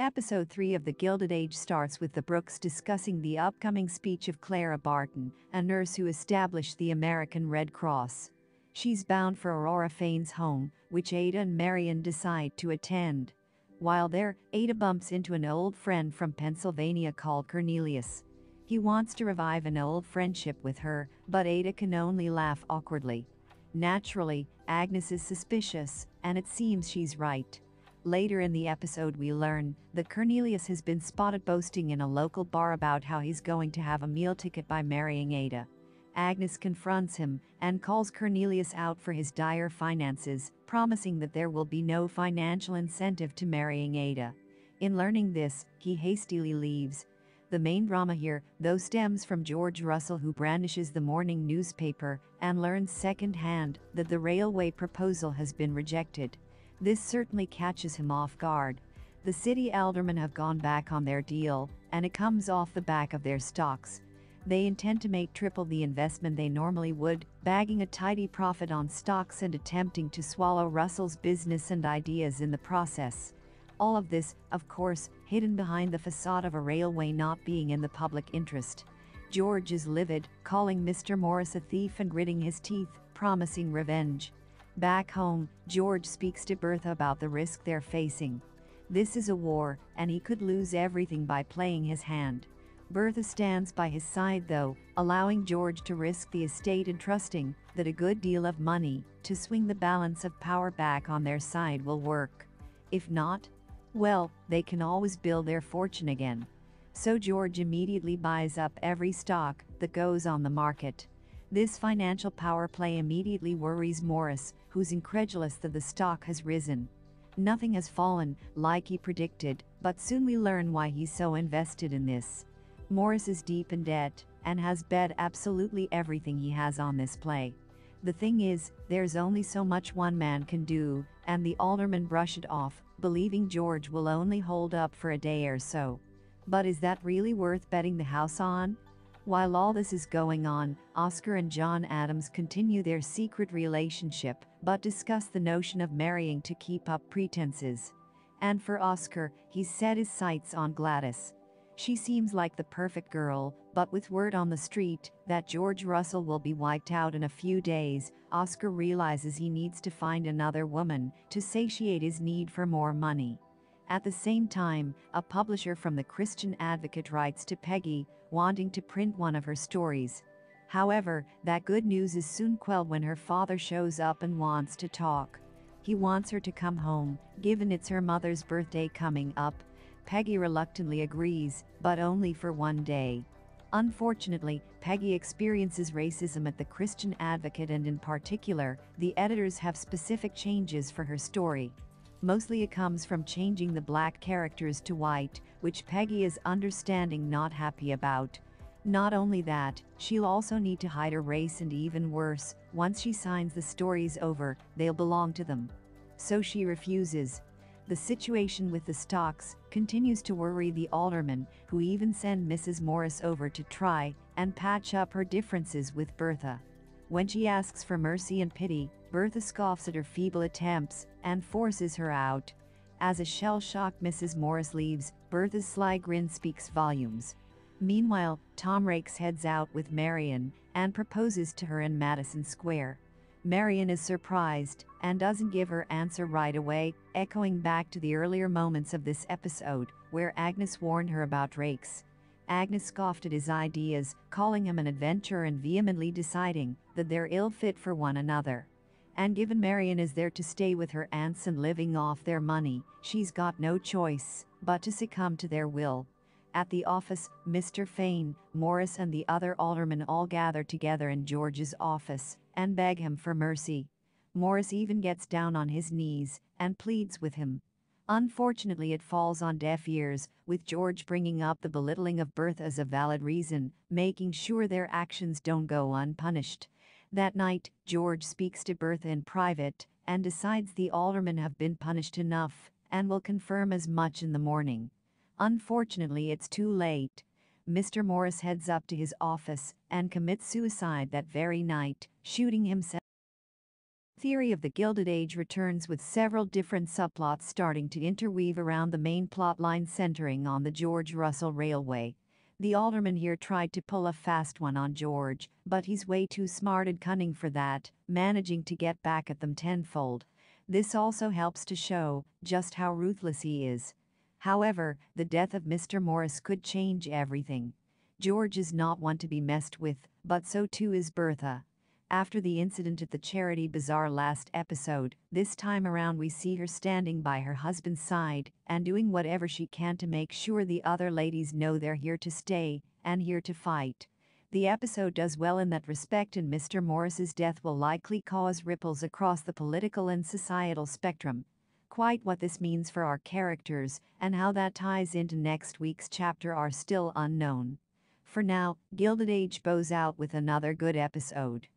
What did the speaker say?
Episode 3 of The Gilded Age starts with the Brooks discussing the upcoming speech of Clara Barton, a nurse who established the American Red Cross. She's bound for Aurora Fane's home, which Ada and Marian decide to attend. While there, Ada bumps into an old friend from Pennsylvania called Cornelius. He wants to revive an old friendship with her, but Ada can only laugh awkwardly. Naturally, Agnes is suspicious, and it seems she's right. Later in the episode, we learn that Cornelius has been spotted boasting in a local bar about how he's going to have a meal ticket by marrying Ada. Agnes confronts him and calls Cornelius out for his dire finances, promising that there will be no financial incentive to marrying Ada. In learning this, he hastily leaves. The main drama here, though, stems from George Russell, who brandishes the morning newspaper and learns secondhand that the railway proposal has been rejected. This certainly catches him off guard. The city aldermen have gone back on their deal, and it comes off the back of their stocks. They intend to make triple the investment they normally would, bagging a tidy profit on stocks and attempting to swallow Russell's business and ideas in the process. All of this, of course, hidden behind the facade of a railway not being in the public interest. George is livid, calling Mr. Morris a thief and gritting his teeth, promising revenge. Back home, George speaks to Bertha about the risk they're facing. This is a war, and he could lose everything by playing his hand. Bertha stands by his side though, allowing George to risk the estate and trusting that a good deal of money to swing the balance of power back on their side will work. If not, well, they can always build their fortune again. So George immediately buys up every stock that goes on the market. This financial power play immediately worries Morris, who's incredulous that the stock has risen. Nothing has fallen, like he predicted, but soon we learn why he's so invested in this. Morris is deep in debt and has bet absolutely everything he has on this play. The thing is, there's only so much one man can do, and the alderman brush it off, believing George will only hold up for a day or so. But is that really worth betting the house on? While all this is going on, Oscar and John Adams continue their secret relationship, but discuss the notion of marrying to keep up pretenses. And for Oscar, he's set his sights on Gladys. She seems like the perfect girl, but with word on the street that George Russell will be wiped out in a few days, Oscar realizes he needs to find another woman to satiate his need for more money. At the same time, a publisher from the Christian Advocate writes to Peggy, wanting to print one of her stories. However, that good news is soon quelled when her father shows up and wants to talk. He wants her to come home, given it's her mother's birthday coming up, Peggy reluctantly agrees, but only for one day. Unfortunately, Peggy experiences racism at the Christian Advocate and in particular, the editors have specific changes for her story. Mostly it comes from changing the black characters to white, which Peggy is understanding not happy about. Not only that, she'll also need to hide her race and even worse, once she signs the stories over, they'll belong to them. So she refuses, the situation with the stocks continues to worry the aldermen, who even send Mrs. Morris over to try and patch up her differences with Bertha. When she asks for mercy and pity, Bertha scoffs at her feeble attempts and forces her out. As a shell-shocked Mrs. Morris leaves, Bertha's sly grin speaks volumes. Meanwhile, Tom Raikes heads out with Marian and proposes to her in Madison Square. Marian is surprised and doesn't give her answer right away, echoing back to the earlier moments of this episode where Agnes warned her about Raikes. Agnes scoffed at his ideas, calling him an adventurer and vehemently deciding that they're ill fit for one another. And given Marian is there to stay with her aunts and living off their money, she's got no choice but to succumb to their will. At the office, Mr. Fane, Morris, and the other aldermen all gather together in George's office and beg him for mercy. Morris even gets down on his knees and pleads with him. Unfortunately, it falls on deaf ears, with George bringing up the belittling of birth as a valid reason, making sure their actions don't go unpunished. That night, George speaks to Bertha in private and decides the aldermen have been punished enough and will confirm as much in the morning. Unfortunately, it's too late. Mr. Morris heads up to his office and commits suicide that very night, shooting himself theory of the Gilded Age returns with several different subplots starting to interweave around the main plotline centering on the George Russell Railway. The alderman here tried to pull a fast one on George, but he's way too smart and cunning for that, managing to get back at them tenfold. This also helps to show just how ruthless he is. However, the death of Mr. Morris could change everything. George is not one to be messed with, but so too is Bertha. After the incident at the charity bazaar last episode, this time around we see her standing by her husband's side and doing whatever she can to make sure the other ladies know they're here to stay and here to fight. The episode does well in that respect and Mr. Morris's death will likely cause ripples across the political and societal spectrum. Quite what this means for our characters and how that ties into next week's chapter are still unknown. For now, Gilded Age bows out with another good episode.